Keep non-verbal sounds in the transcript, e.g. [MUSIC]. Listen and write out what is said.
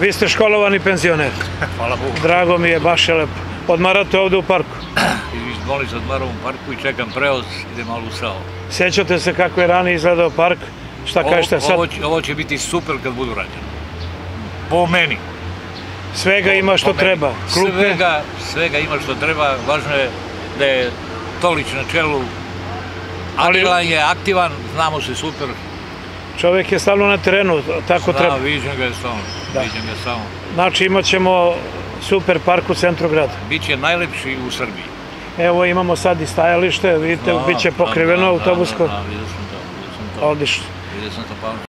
Vi ste školovani penzioner. [LAUGHS] Hvala Bogu. Drago mi je, baš je lepo. Odmarate ovde u parku. [CLEARS THROAT] Iz bolnice odmaram u parku i čekam prevoz, idem malo u Sao. Sjećate se kako je ranije izgledao park? Šta kažete sad? Ovo, će- ovo će biti super kad budu rađeno. Po meni. Svega ima što treba. Klupe, Svega, svega ima što treba. Važno je da je Tolić na čelu. Ali- Adilan je aktivan, znamo se super. Čovjek je stalno na terenu, tako treba. Znam, viđem ga je stalno. Da. Viđem ga stalno. Znači imat ćemo super park u centru grada. Biće najlepši u Srbiji. Evo imamo sad i stajalište, vidite, Da, bit će da, pokriveno da, da, autobusko. Da, da, vidio sam to. Odlično. Vidio sam to, pa